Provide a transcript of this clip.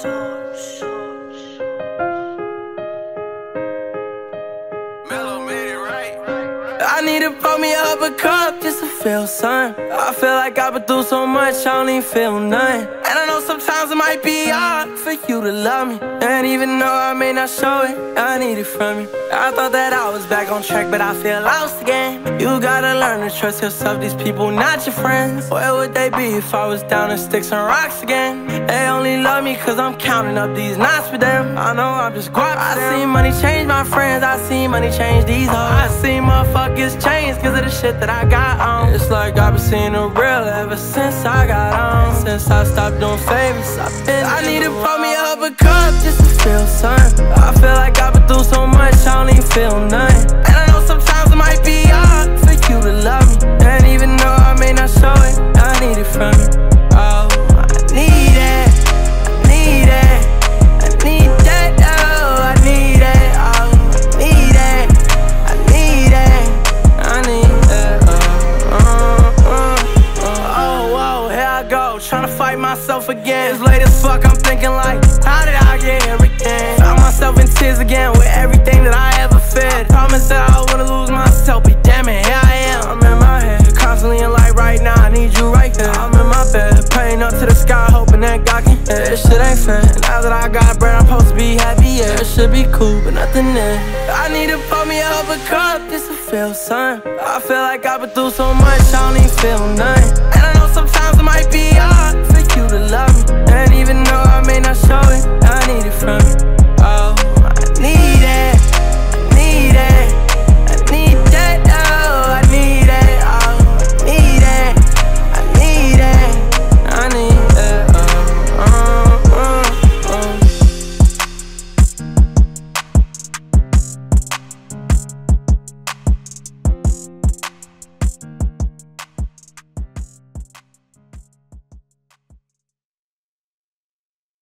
I need to pour me up a cup just to feel something. I feel like I've been through so much, I don't even feel nothing. And I know sometimes it might be hard for you to love me. And even though I may not show it, I need it from you. I thought that I was back on track, but I feel lost again. You gotta learn to trust yourself, these people not your friends. Where would they be if I was down in sticks and rocks again? They only love me cause I'm counting up these knots for them. I know I'm just guap I see money change my friends, I see money change these hoes. I see motherfuckers change cause of the shit that I got on. It's like I've been seeing the real ever since I got on. Since I stopped doing favors, I've been. I need to pour me up a cup just to feel something. Fight myself again. It's late as fuck, I'm thinking like, how did I get again? Found myself in tears again with everything that I ever fed. Promise that I wouldn't lose myself, but damn it, here I am. I'm in my head, constantly in light right now. I need you right here. I'm in my bed, praying up to the sky, hoping that God can hear. This shit ain't fair. Now that I got bread, I'm supposed to be happy. Yeah, it should be cool, but nothing there. I need to pour me up a cup just to feel something. I feel like I've been through so much, I don't even feel.